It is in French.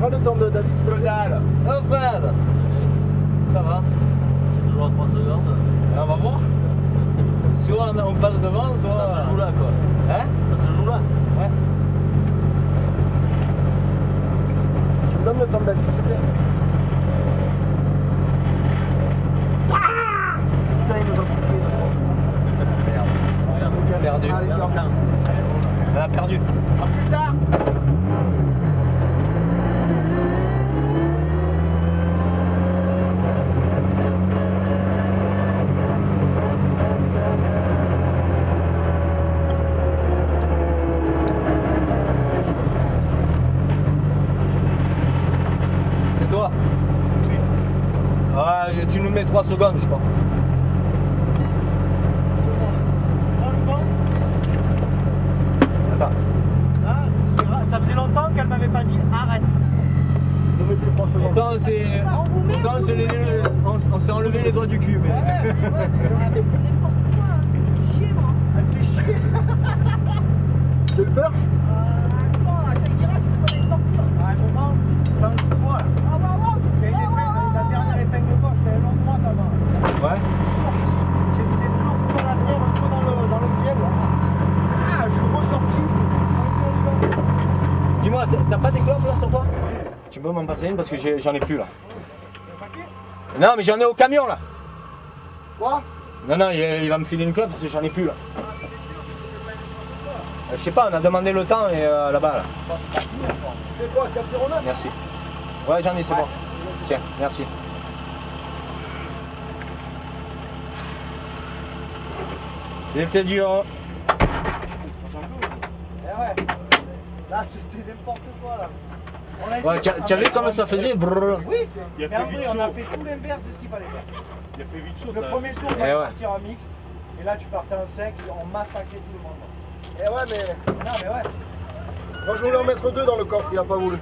sera le temps de David s'il te plaît dalle Oh Fred Ça va toujours à 3 secondes. On va voir. Soit on, on passe devant, soit. Ça se joue là quoi. Hein Ça se joue là. Ouais. Tu me donnes le temps de David s'il te plaît Ah Putain, il nous a bouffé de 3 secondes. Merde. Regarde. Perdu. Allez, Regarde, perdu. Elle a perdu. À plus 3 secondes, je crois. Franchement, Attends. ra- ça faisait longtemps qu'elle m'avait pas dit arrête. Vous mettez 3 secondes. Pourtant, c'est. On s'est enlevé les doigts du cul. Mais... Ah, mais c'est n'importe quoi. C'est chier, moi. Elle s'est as eu peur? Euh, Ouais. Je suis sorti, j'ai mis des plombs dans la terre, un peu dans le, dans le biel. là. Ah, je suis ressorti. Dis-moi, t'as- pas des clopes là sur toi? Tu peux m'en passer une parce que j'en ai plus là. Non, mais j'en ai au camion là. Quoi? Non, non, il, il va me filer une clope parce que j'en ai plus là. Euh, Je sais pas, on a demandé le temps et euh, là-bas là. Tu fais quoi 409 Merci. Ouais, j'en ai, c'est bon. Tiens, merci. C'était dur. hein. Eh ouais. Là, c'était n'importe quoi, là. On a été- Ouais, tu as- vu comment ça faisait? Brrr. Oui, Il a mais fait vrai, on a fait tout l'inverse de ce qu'il fallait faire. Il a fait vite chaud Le ça. premier tour, on Eh allait ouais. partir en mixte. Et là, tu partais en sec, on massacrait tout le monde. Eh ouais, mais Non, mais ouais. moi je voulais en mettre deux dans le coffre, il a pas voulu.